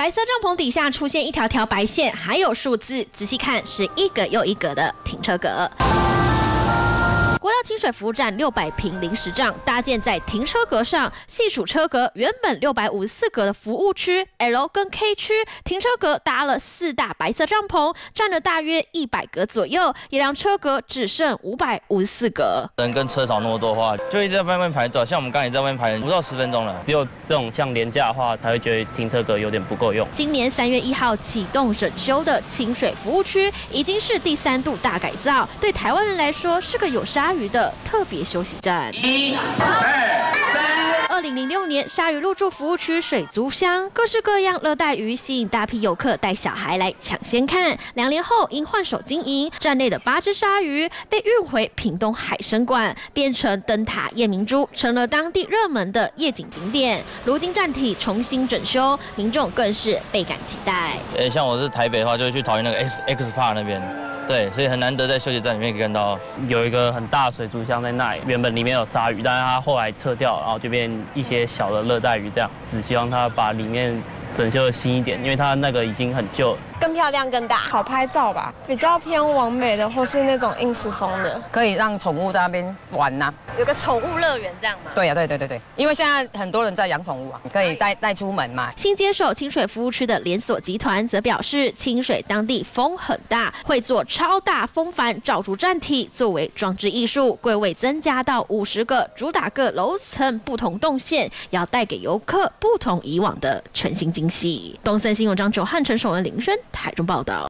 白色帐篷底下出现一条条白线，还有数字，仔细看是一个又一个的停车格。清水服务站六百平临时帐搭建在停车格上，细数车格，原本六百五十四格的服务区 L 跟 K 区停车格搭了四大白色帐篷，占了大约一百格左右，一辆车格只剩五百五十四格。人跟车少那么多的话，就一直在外面排队。像我们刚才在外面排不到十分钟了，只有这种像廉价的话，才会觉得停车格有点不够用。今年三月一号启动整修的清水服务区，已经是第三度大改造，对台湾人来说是个有鲨鱼的特别休息站。一、二、三。二零零六年，鲨鱼入驻服务区水族箱，各式各样热带鱼吸引大批游客带小孩来抢先看。两年后，因换手经营，站内的八只鲨鱼被运回屏东海生馆，变成灯塔夜明珠，成了当地热门的夜景景点。如今站体重新整修，民众更是倍感期待。呃，像我是台北的话，就会去桃园那个 X X Park 那边。对，所以很难得在休息站里面可以看到有一个很大水族箱在那里，原本里面有鲨鱼，但是它后来撤掉，然后就变一些小的热带鱼这样，只希望它把里面整修的新一点，因为它那个已经很旧了。更漂亮、更大，好拍照吧？比较偏完美的，或是那种 ins 风的，可以让宠物在那边玩呐。有个宠物乐园这样吗？对呀，对对对对，因为现在很多人在养宠物啊，可以带带出门嘛。新接手清水服务区的连锁集团则表示，清水当地风很大，会做超大风帆罩住站体，作为装置艺术。柜位增加到五十个，主打各楼层不同动线，要带给游客不同以往的全新惊喜。东森新闻张九汉、陈守文、林轩。台中报道。